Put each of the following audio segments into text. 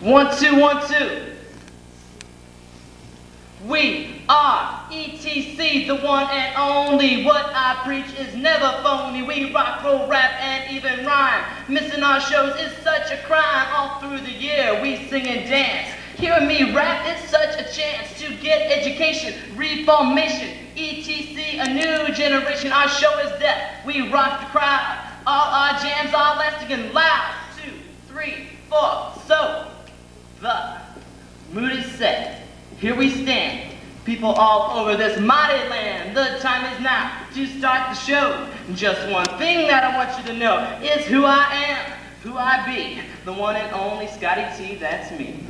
One, two, one, two. We are ETC, the one and only. What I preach is never phony. We rock, roll, rap, and even rhyme. Missing our shows is such a crime. All through the year, we sing and dance. Hearing me rap is such a chance to get education, reformation, ETC, a new generation. Our show is death. We rock the crowd. All our jams are lasting and loud. Two, three, four. So, the mood is set. Here we stand, people all over this mighty land. The time is now to start the show. Just one thing that I want you to know is who I am, who I be. The one and only Scotty T, that's me.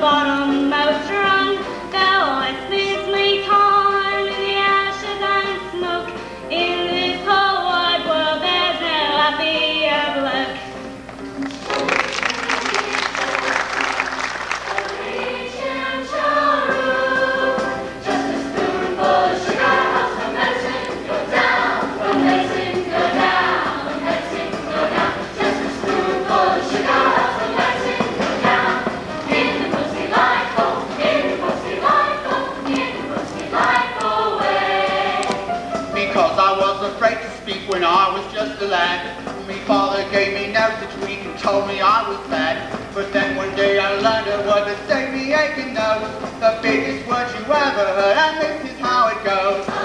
bottom. Lad. Me father gave me notes each week and told me I was bad. But then one day I learned a word that saved me aching nose. The biggest word you ever heard, and this is how it goes.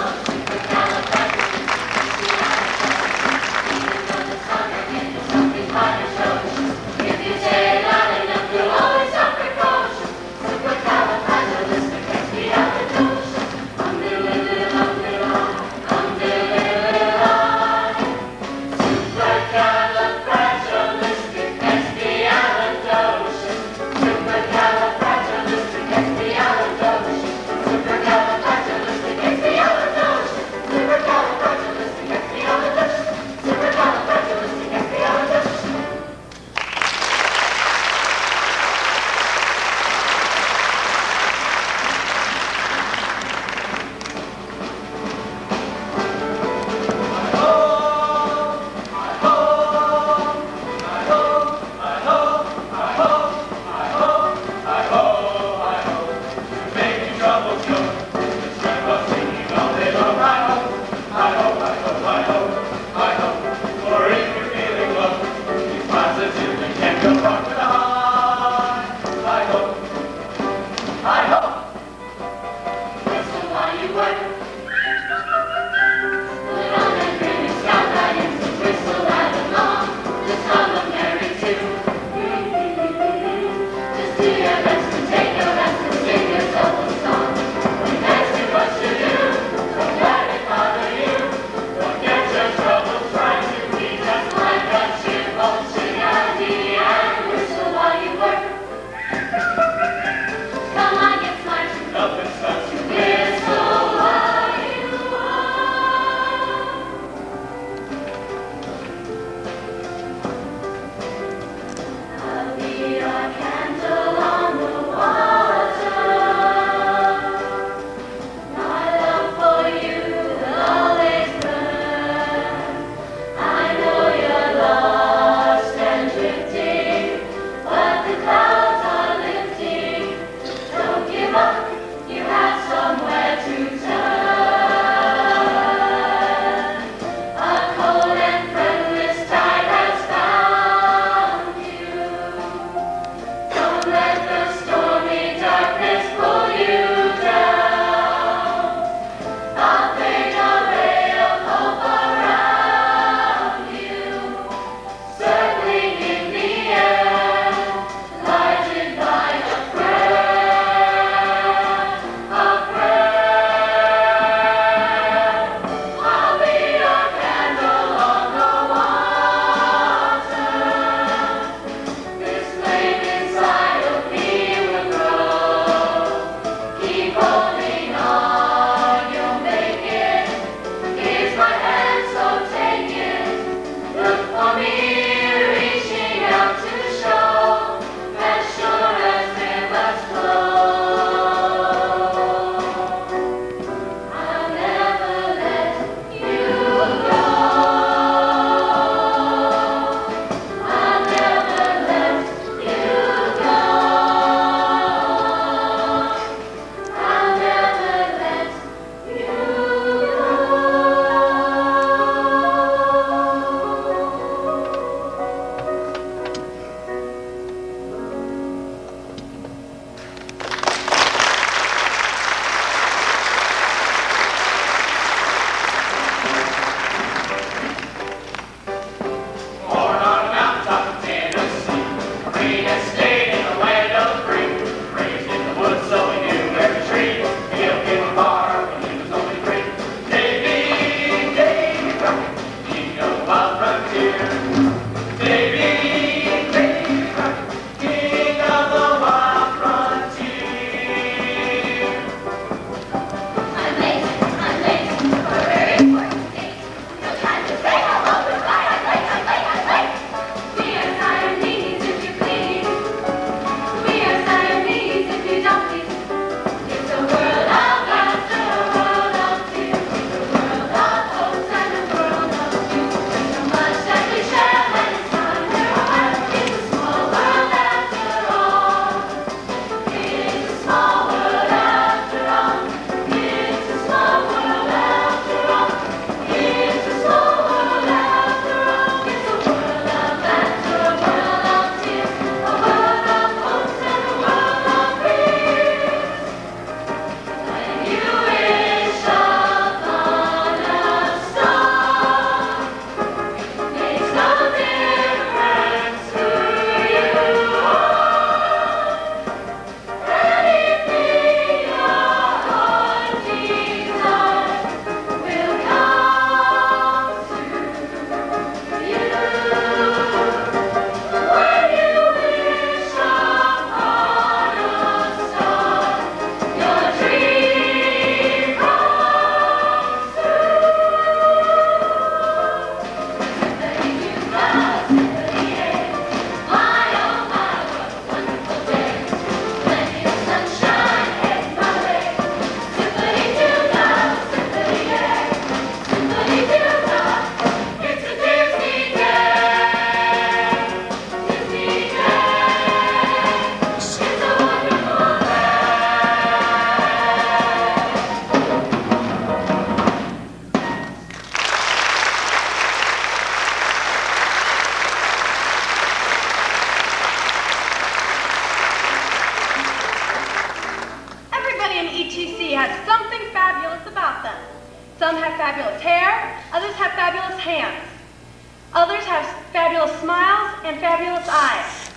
Fabulous eyes.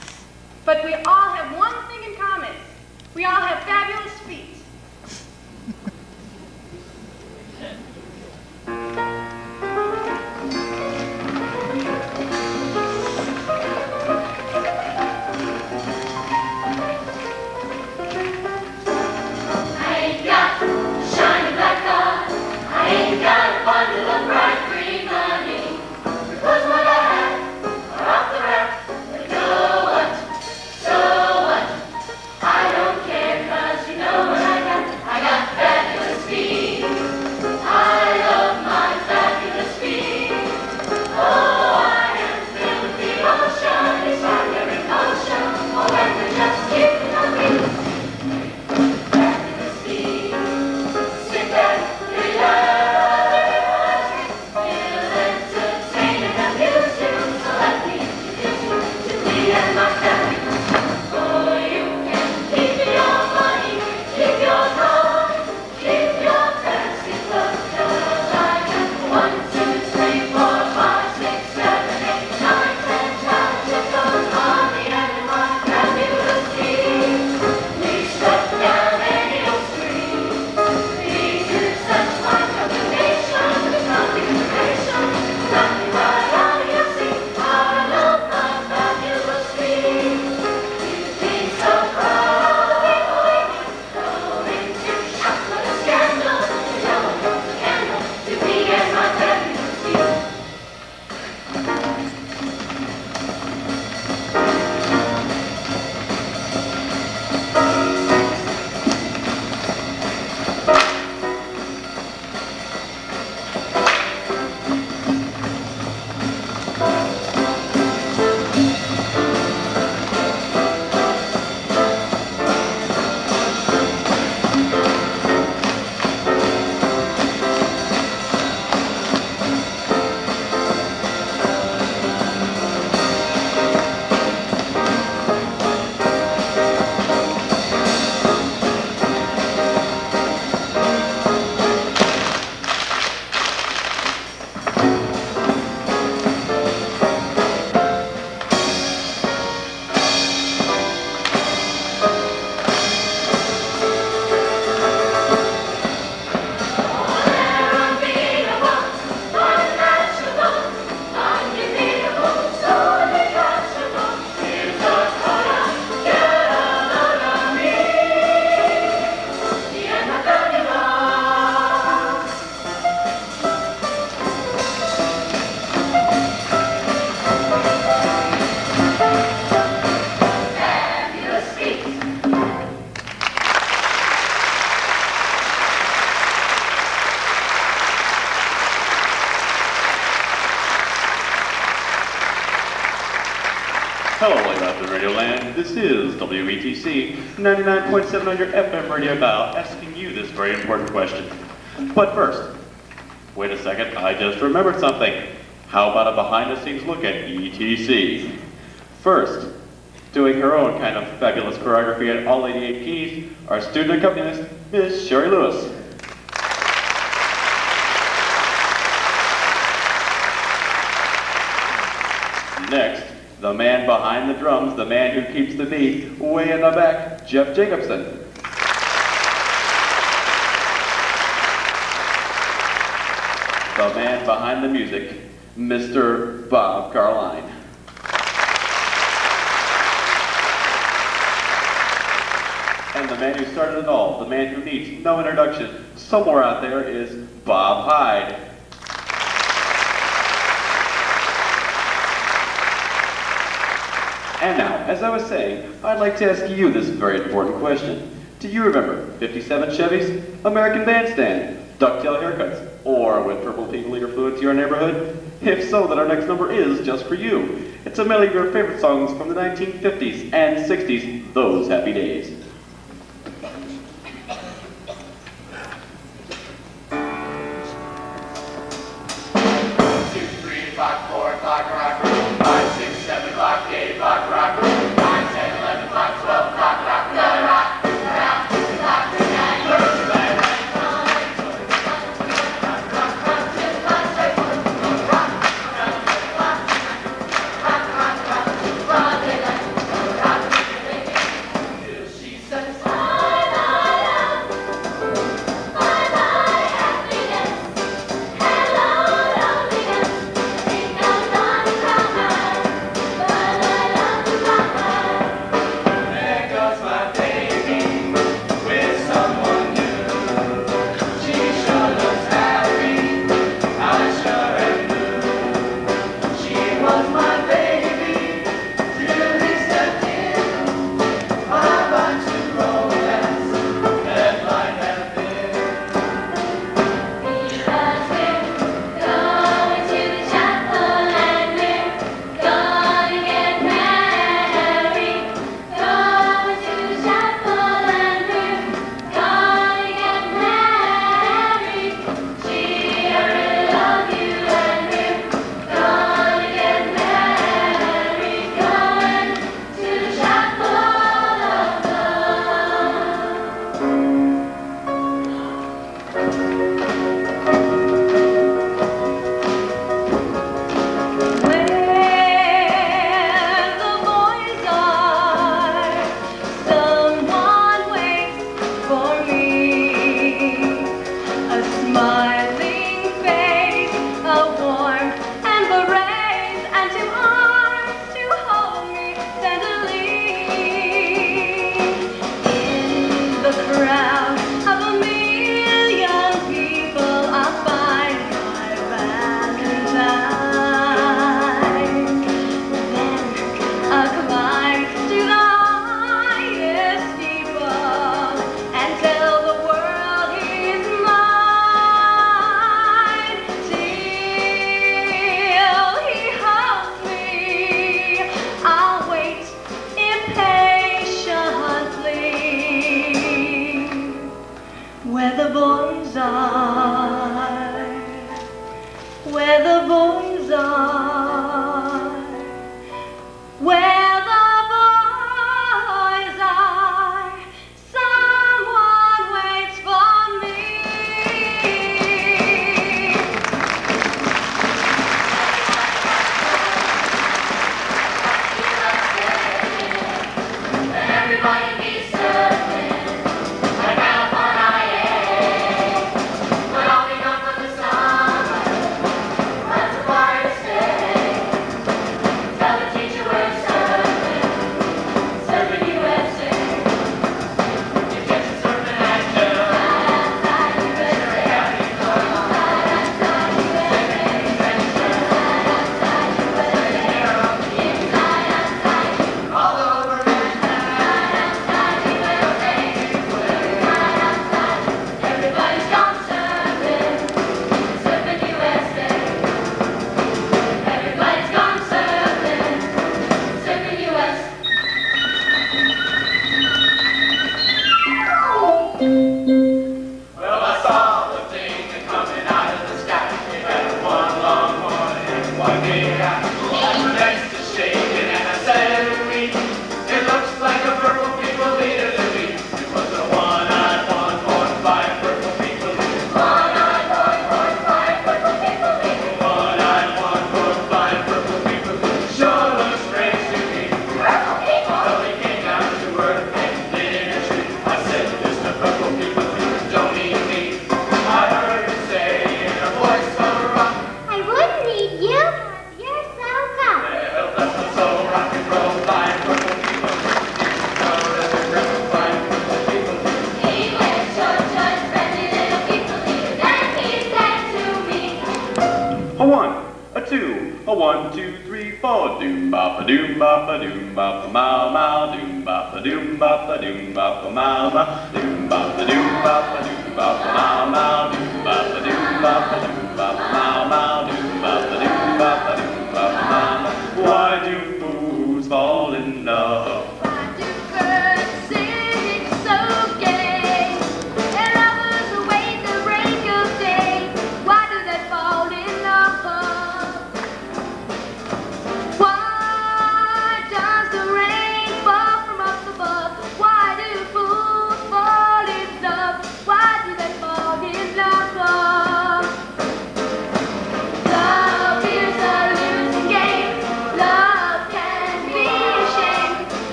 But we all have one thing in common. We all have fabulous feet. WETC 99.7 on your FM radio dial, asking you this very important question. But first, wait a second, I just remembered something. How about a behind-the-scenes look at ETC? First, doing her own kind of fabulous choreography at all 88 keys, our student accompanist, Miss Sherry Lewis. Next, the man behind the drums, the man who keeps the beat, way in the back, Jeff Jacobson. The man behind the music, Mr. Bob Carline. And the man who started it all, the man who needs no introduction, somewhere out there is Bob Hyde. And now, as I was saying, I'd like to ask you this very important question. Do you remember 57 Chevys, American Bandstand, ducktail haircuts, or when purple people eater flew into your neighborhood? If so, then our next number is just for you. It's a medley of your favorite songs from the 1950s and 60s, those happy days. Two, three, five, four, Fuck